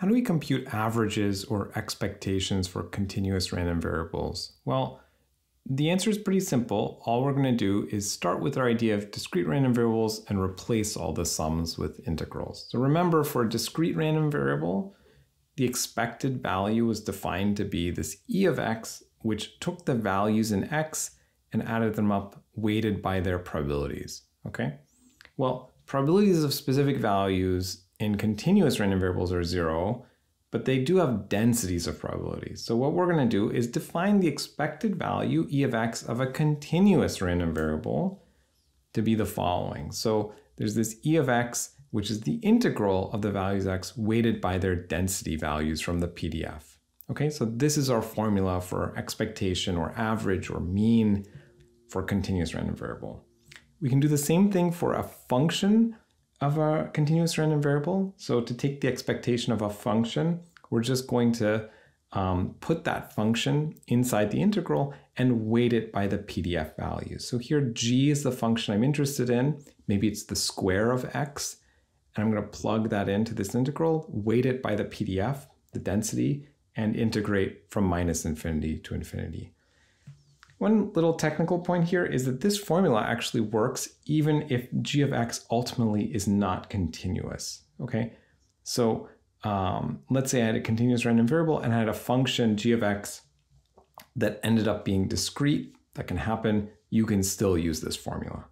How do we compute averages or expectations for continuous random variables? Well, the answer is pretty simple. All we're going to do is start with our idea of discrete random variables and replace all the sums with integrals. So remember, for a discrete random variable, the expected value was defined to be this e of x, which took the values in x and added them up weighted by their probabilities, okay? Well, probabilities of specific values in continuous random variables are zero, but they do have densities of probabilities. So what we're going to do is define the expected value, e of x, of a continuous random variable to be the following. So there's this e of x, which is the integral of the values x weighted by their density values from the PDF. Okay, so this is our formula for expectation or average or mean for continuous random variable. We can do the same thing for a function of a continuous random variable. So to take the expectation of a function, we're just going to um, put that function inside the integral and weight it by the PDF value. So here g is the function I'm interested in. Maybe it's the square of x. And I'm going to plug that into this integral, weight it by the PDF, the density, and integrate from minus infinity to infinity. One little technical point here is that this formula actually works even if g of x ultimately is not continuous, okay? So um, let's say I had a continuous random variable and I had a function g of x that ended up being discrete, that can happen, you can still use this formula.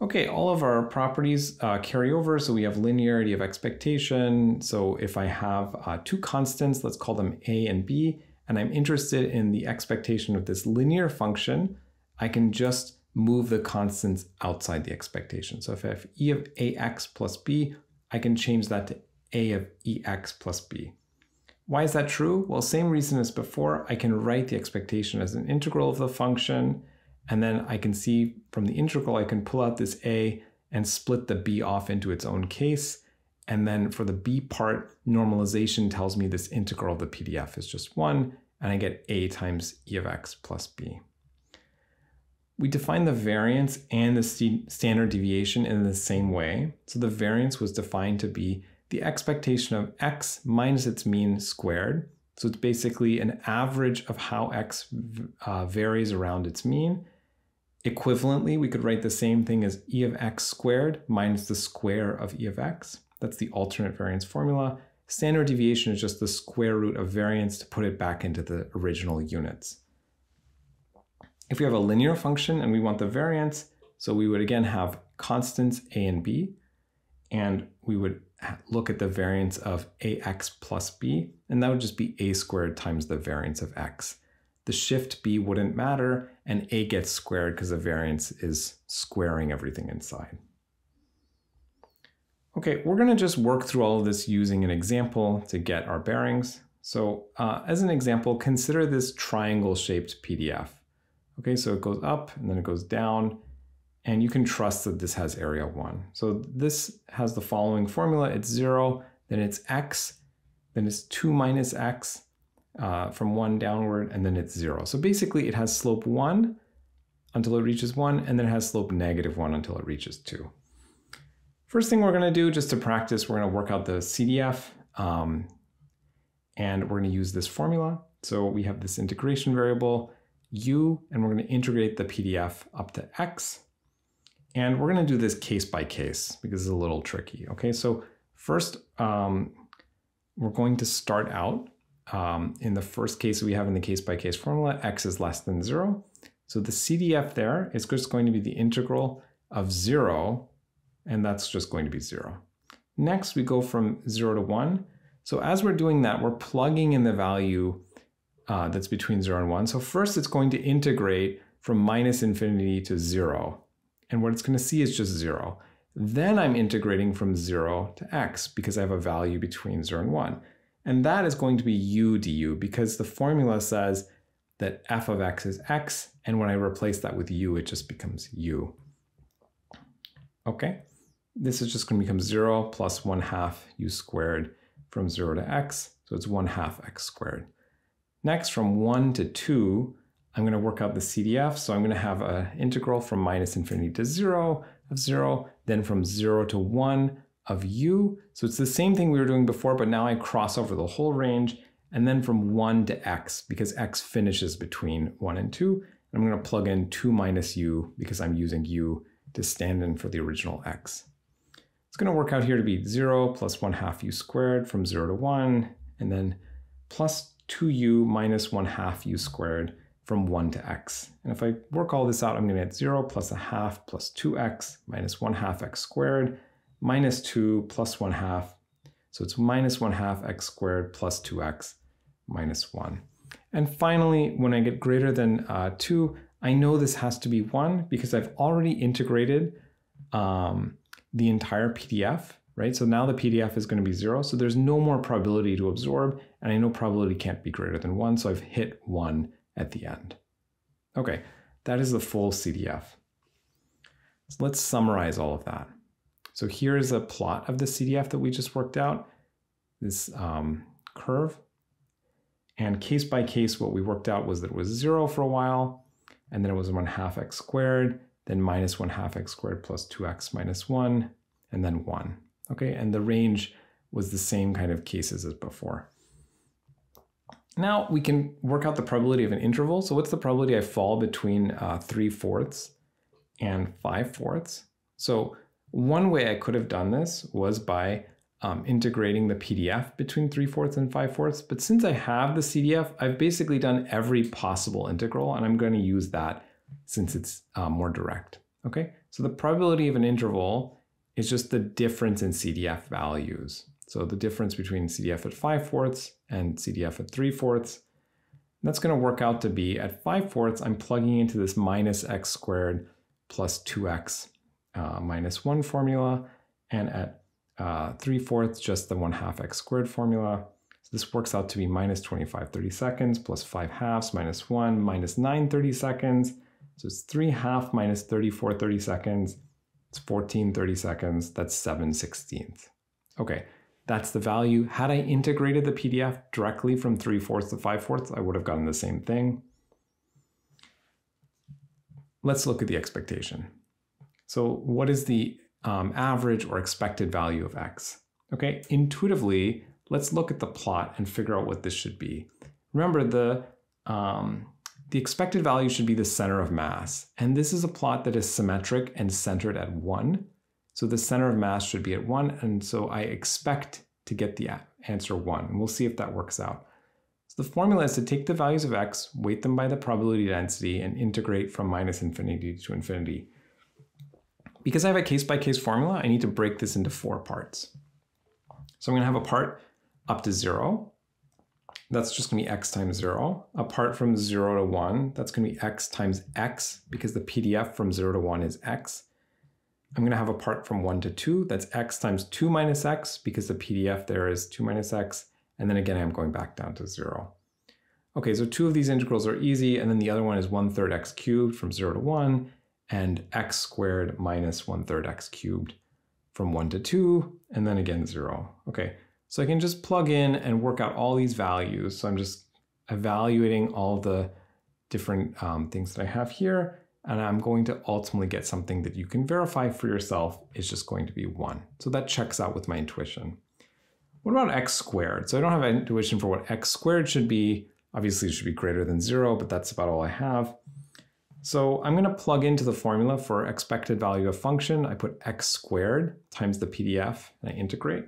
Okay, all of our properties uh, carry over. So we have linearity of expectation. So if I have uh, two constants, let's call them a and b, and I'm interested in the expectation of this linear function, I can just move the constants outside the expectation. So if I have e of ax plus b, I can change that to a of ex plus b. Why is that true? Well, same reason as before, I can write the expectation as an integral of the function, and then I can see from the integral, I can pull out this a and split the b off into its own case, and then for the b part, normalization tells me this integral of the PDF is just 1, and I get a times e of x plus b. We define the variance and the st standard deviation in the same way. So the variance was defined to be the expectation of x minus its mean squared. So it's basically an average of how x uh, varies around its mean. Equivalently, we could write the same thing as e of x squared minus the square of e of x. That's the alternate variance formula. Standard deviation is just the square root of variance to put it back into the original units. If we have a linear function and we want the variance, so we would again have constants a and b, and we would look at the variance of ax plus b, and that would just be a squared times the variance of x. The shift b wouldn't matter, and a gets squared because the variance is squaring everything inside. Okay, we're going to just work through all of this using an example to get our bearings. So uh, as an example, consider this triangle-shaped PDF. Okay, so it goes up and then it goes down, and you can trust that this has area 1. So this has the following formula. It's 0, then it's x, then it's 2 minus x uh, from 1 downward, and then it's 0. So basically it has slope 1 until it reaches 1, and then it has slope negative 1 until it reaches 2. First thing we're going to do, just to practice, we're going to work out the CDF, um, and we're going to use this formula. So we have this integration variable, u, and we're going to integrate the PDF up to x. And we're going to do this case by case because it's a little tricky. Okay, so first, um, we're going to start out um, in the first case we have in the case by case formula, x is less than zero. So the CDF there is just going to be the integral of zero and that's just going to be zero. Next, we go from zero to one. So as we're doing that, we're plugging in the value uh, that's between zero and one. So first it's going to integrate from minus infinity to zero. And what it's going to see is just zero. Then I'm integrating from zero to x because I have a value between zero and one. And that is going to be u du because the formula says that f of x is x. And when I replace that with u, it just becomes u. Okay this is just going to become 0 plus 1 half u squared from 0 to x. So it's 1 half x squared. Next, from 1 to 2, I'm going to work out the CDF. So I'm going to have an integral from minus infinity to 0 of 0. Then from 0 to 1, of u. So it's the same thing we were doing before, but now I cross over the whole range and then from 1 to x because x finishes between 1 and 2. I'm going to plug in 2 minus u because I'm using u to stand in for the original x. It's going to work out here to be 0 plus 1 half u squared from 0 to 1, and then plus 2u minus 1 half u squared from 1 to x. And if I work all this out, I'm going to get 0 plus a half plus 2x minus 1 half x squared minus 2 plus 1 half. So it's minus 1 half x squared plus 2x minus 1. And finally, when I get greater than uh, 2, I know this has to be 1 because I've already integrated um, the entire PDF, right? So now the PDF is going to be 0, so there's no more probability to absorb, and I know probability can't be greater than 1, so I've hit 1 at the end. Okay, that is the full CDF. So let's summarize all of that. So here is a plot of the CDF that we just worked out, this um, curve. And case by case, what we worked out was that it was zero for a while, and then it was one half x squared, then minus one half x squared plus 2x minus one, and then one. Okay, and the range was the same kind of cases as before. Now we can work out the probability of an interval. So what's the probability I fall between uh, 3 fourths and 5 fourths? So one way I could have done this was by um, integrating the PDF between 3 fourths and 5 fourths. But since I have the CDF, I've basically done every possible integral, and I'm going to use that since it's uh, more direct. Okay, so the probability of an interval is just the difference in CDF values. So the difference between CDF at 5 fourths and CDF at 3 fourths. That's going to work out to be at 5 fourths, I'm plugging into this minus x squared plus 2x uh, minus 1 formula. And at uh, 3 fourths, just the 1 half x squared formula. So this works out to be minus 25 30 seconds plus 5 halves minus 1 minus 9 30 seconds. So it's 3 half minus 34 30 seconds. It's 14 30 seconds. That's 7 sixteenths. Okay, that's the value. Had I integrated the PDF directly from 3 fourths to 5 fourths, I would have gotten the same thing. Let's look at the expectation. So what is the um, average or expected value of x? Okay, intuitively, let's look at the plot and figure out what this should be. Remember, the, um, the expected value should be the center of mass. And this is a plot that is symmetric and centered at 1. So the center of mass should be at 1. And so I expect to get the answer 1. And we'll see if that works out. So the formula is to take the values of x, weight them by the probability density, and integrate from minus infinity to infinity. Because I have a case-by-case -case formula, I need to break this into four parts. So I'm going to have a part up to 0. That's just going to be x times 0. Apart from 0 to 1, that's going to be x times x, because the PDF from 0 to 1 is x. I'm going to have a part from 1 to 2. That's x times 2 minus x, because the PDF there is 2 minus x. And then again, I'm going back down to 0. Okay, so two of these integrals are easy, and then the other one is 1 third x cubed from 0 to 1, and x squared minus 1 third x cubed from 1 to 2, and then again 0. Okay, so I can just plug in and work out all these values. So I'm just evaluating all the different um, things that I have here, and I'm going to ultimately get something that you can verify for yourself is just going to be 1. So that checks out with my intuition. What about x squared? So I don't have an intuition for what x squared should be. Obviously, it should be greater than 0, but that's about all I have. So I'm going to plug into the formula for expected value of function. I put x squared times the PDF and I integrate.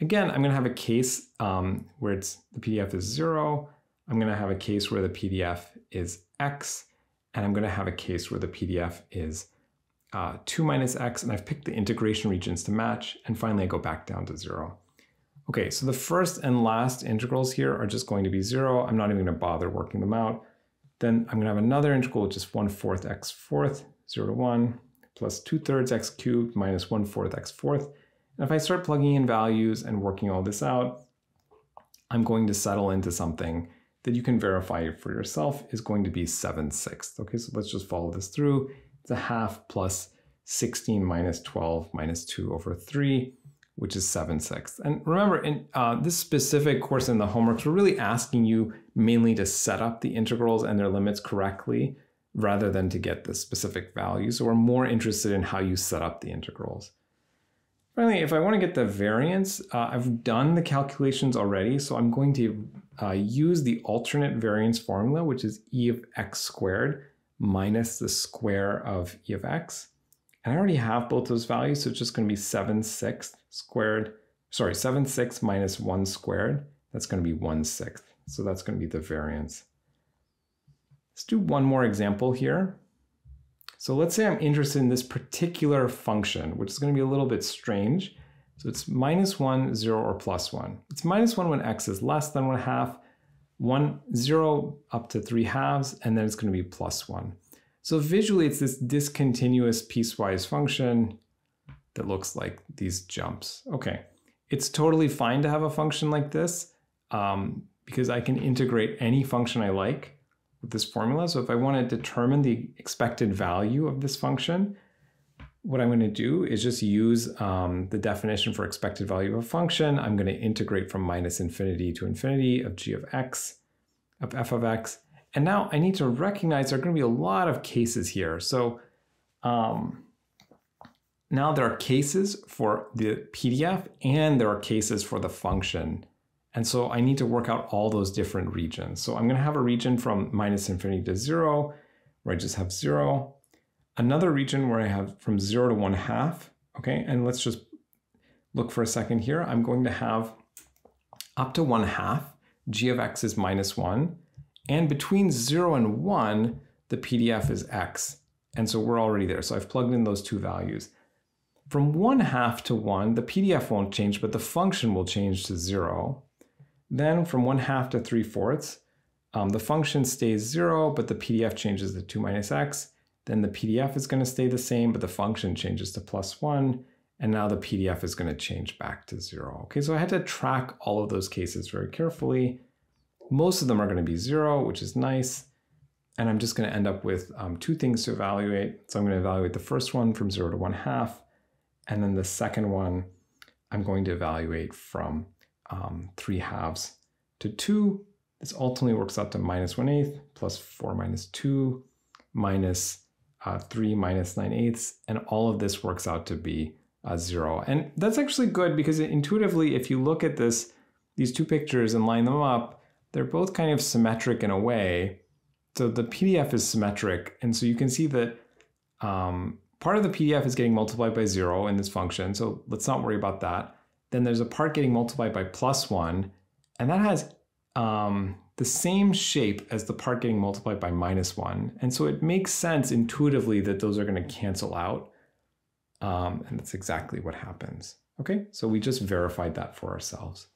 Again, I'm going to have a case um, where it's the PDF is zero. I'm going to have a case where the PDF is x, and I'm going to have a case where the PDF is uh, 2 minus x, and I've picked the integration regions to match, and finally I go back down to 0. Okay, so the first and last integrals here are just going to be 0. I'm not even going to bother working them out. Then I'm going to have another integral, which is 1 fourth x fourth, 0 to 1, plus 2 thirds x cubed minus 1 fourth x fourth. And if I start plugging in values and working all this out, I'm going to settle into something that you can verify for yourself is going to be 7 sixths. Okay, so let's just follow this through. It's a half plus 16 minus 12 minus 2 over 3 which is 7 sixths. And remember, in uh, this specific course in the homeworks, we're really asking you mainly to set up the integrals and their limits correctly rather than to get the specific value. So we're more interested in how you set up the integrals. Finally, if I want to get the variance, uh, I've done the calculations already, so I'm going to uh, use the alternate variance formula, which is e of x squared minus the square of e of x. And I already have both those values, so it's just going to be 7 sixths squared, sorry, 7 sixths minus 1 squared. That's going to be 1 sixth. So that's going to be the variance. Let's do one more example here. So let's say I'm interested in this particular function, which is going to be a little bit strange. So it's minus 1, 0, or plus 1. It's minus 1 when x is less than 1 half, 1, 0 up to 3 halves, and then it's going to be plus 1. So visually, it's this discontinuous piecewise function that looks like these jumps. Okay, it's totally fine to have a function like this um, because I can integrate any function I like with this formula. So if I want to determine the expected value of this function, what I'm going to do is just use um, the definition for expected value of a function. I'm going to integrate from minus infinity to infinity of g of x, of f of x, and now I need to recognize there are going to be a lot of cases here. So um, now there are cases for the PDF and there are cases for the function. And so I need to work out all those different regions. So I'm going to have a region from minus infinity to zero, where I just have zero. Another region where I have from zero to one half. Okay, and let's just look for a second here. I'm going to have up to one half, g of x is minus one. And between 0 and 1, the PDF is x. And so we're already there. So I've plugged in those two values. From 1 half to 1, the PDF won't change, but the function will change to 0. Then from 1 half to 3 fourths, um, the function stays 0, but the PDF changes to 2 minus x. Then the PDF is going to stay the same, but the function changes to plus 1. And now the PDF is going to change back to 0. Okay, so I had to track all of those cases very carefully. Most of them are going to be zero, which is nice. And I'm just going to end up with um, two things to evaluate. So I'm going to evaluate the first one from zero to one half. And then the second one, I'm going to evaluate from um, three halves to two. This ultimately works out to minus one eighth plus four minus two minus uh, three minus nine eighths. And all of this works out to be uh, zero. And that's actually good because intuitively, if you look at this, these two pictures and line them up, they're both kind of symmetric in a way. So the PDF is symmetric. And so you can see that um, part of the PDF is getting multiplied by zero in this function. So let's not worry about that. Then there's a part getting multiplied by plus one, and that has um, the same shape as the part getting multiplied by minus one. And so it makes sense intuitively that those are going to cancel out. Um, and that's exactly what happens. Okay, so we just verified that for ourselves.